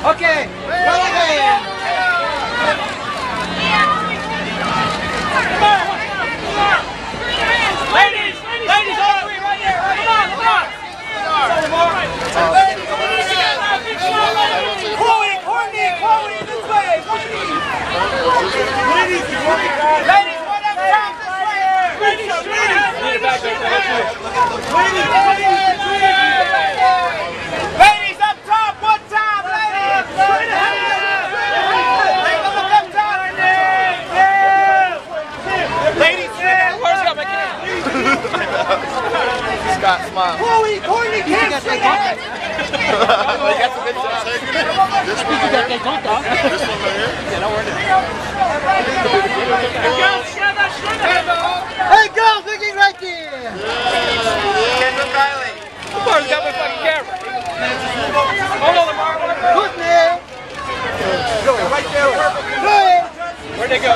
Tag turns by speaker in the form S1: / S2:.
S1: Okay, well again.
S2: Ladies, ladies, all three right there. Come on, come on. Khloé, Kourtney, Khloé, this way. Ladies, you want to
S3: Scott, smile.
S2: Khloé, Kourtney, can't say that.
S3: but that's a good shot. This one right here. This one right here. Yeah, don't worry.
S1: Hey, go, Vicky, right there. Yeah.
S2: Kendall Kylie. Lamar's got my fucking camera. Hold on, Lamar.
S1: Good, man. Right there. Where'd they go?